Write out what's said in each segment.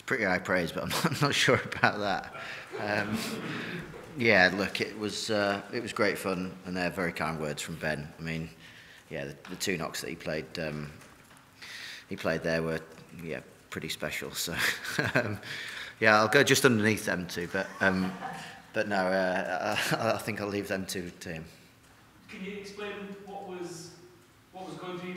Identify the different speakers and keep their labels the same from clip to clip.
Speaker 1: It's pretty high praise, but I'm not, I'm not sure about that. Um, yeah, look, it was uh, it was great fun, and they're very kind words from Ben. I mean, yeah, the, the two knocks that he played um, he played there were yeah pretty special. So um, yeah, I'll go just underneath them two, but um, but no, uh, I, I think I'll leave them two to him.
Speaker 2: Can you explain what was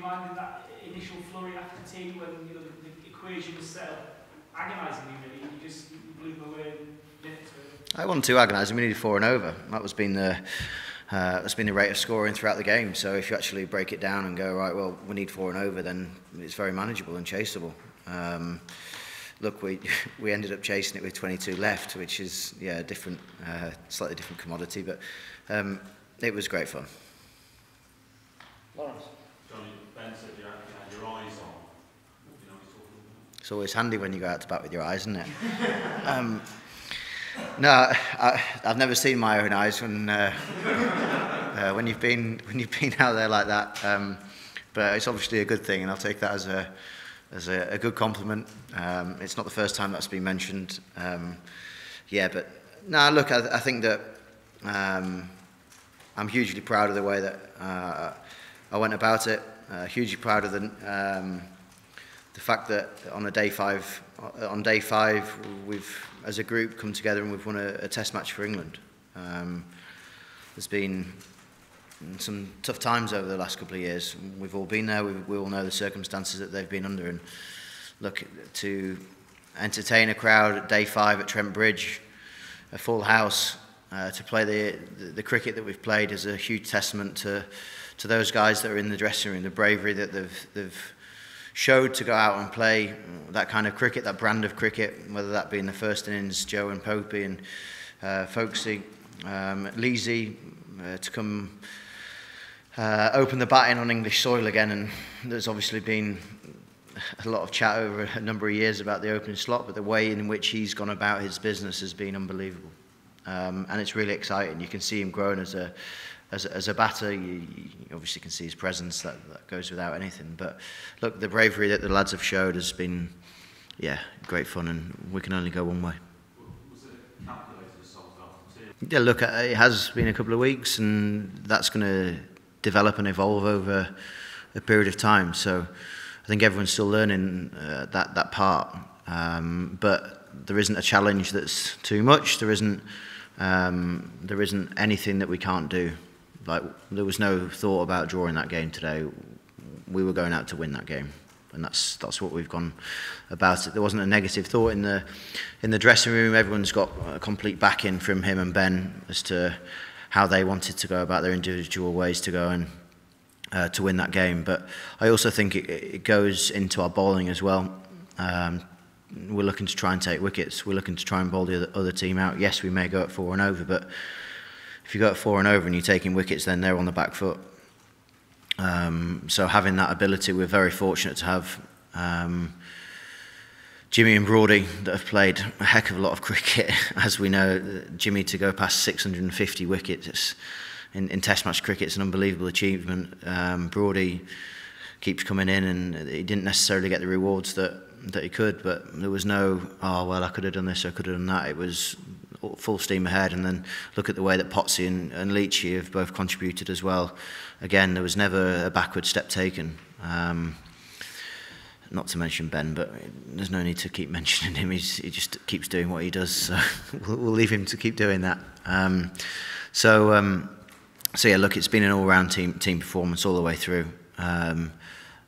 Speaker 2: was going through your mind in that initial flurry after tea when you know, the, the equation was set up? Agonising really, you just you blew them away.
Speaker 1: I wasn't too agonising. We needed four and over. That was been the uh, that's been the rate of scoring throughout the game. So if you actually break it down and go right, well, we need four and over, then it's very manageable and chaseable. Um, look, we we ended up chasing it with 22 left, which is yeah, different, uh, slightly different commodity, but um, it was great fun.
Speaker 3: Lawrence. You your eyes on.
Speaker 1: It's always handy when you go out to bat with your eyes, isn't it? um, no, I, have never seen my own eyes when uh, uh, when you've been when you've been out there like that. Um, but it's obviously a good thing, and I'll take that as a as a, a good compliment. Um, it's not the first time that's been mentioned. Um, yeah, but no, look, I, I think that um, I'm hugely proud of the way that uh, I went about it. Uh, hugely proud of the um, the fact that on a day five, on day five, we've as a group come together and we've won a, a test match for England. Um, there's been some tough times over the last couple of years. We've all been there. We, we all know the circumstances that they've been under. And look, to entertain a crowd at day five at Trent Bridge, a full house, uh, to play the, the, the cricket that we've played is a huge testament to, to those guys that are in the dressing room, the bravery that they've, they've showed to go out and play that kind of cricket, that brand of cricket, whether that be in the first innings, Joe and Popey and uh, Foakesy, um, uh, to come uh, open the batting on English soil again. And there's obviously been a lot of chat over a number of years about the opening slot, but the way in which he's gone about his business has been unbelievable. Um, and it's really exciting. You can see him growing as a as, as a batter, you, you obviously can see his presence. That, that goes without anything. But look, the bravery that the lads have showed has been, yeah, great fun, and we can only go one way. Yeah, look, uh, it has been a couple of weeks, and that's going to develop and evolve over a period of time. So I think everyone's still learning uh, that that part. Um, but there isn't a challenge that's too much. There isn't Um, there isn't anything that we can't do. Like there was no thought about drawing that game today. We were going out to win that game, and that's that's what we've gone about. It. There wasn't a negative thought in the in the dressing room. Everyone's got a complete backing from him and Ben as to how they wanted to go about their individual ways to go and uh, to win that game. But I also think it, it goes into our bowling as well. Um, we're looking to try and take wickets. We're looking to try and bowl the other, team out. Yes, we may go at four and over, but if you go at four and over and you're taking wickets, then they're on the back foot. Um, so having that ability, we're very fortunate to have um, Jimmy and Broady that have played a heck of a lot of cricket. As we know, Jimmy to go past 650 wickets in, in Test match cricket is an unbelievable achievement. Um, Broady keeps coming in, and he didn't necessarily get the rewards that that he could, but there was no, oh well, I could have done this, I could have done that. It was full steam ahead. And then look at the way that Pottsy and, and Leachy have both contributed as well. Again, there was never a backward step taken. Um, not to mention Ben, but there's no need to keep mentioning him. He's, he just keeps doing what he does, so we'll, we'll leave him to keep doing that. Um, so, um, so yeah, look, it's been an all-round team team performance all the way through. Um,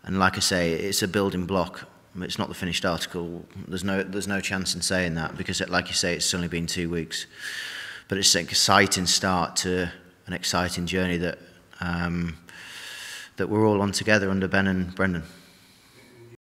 Speaker 1: and like I say, it's a building block it's not the finished article. There's no there's no chance in saying that because, it, like you say, it's only been two weeks. But it's an exciting start to an exciting journey that um, that we're all on together under Ben and Brendan.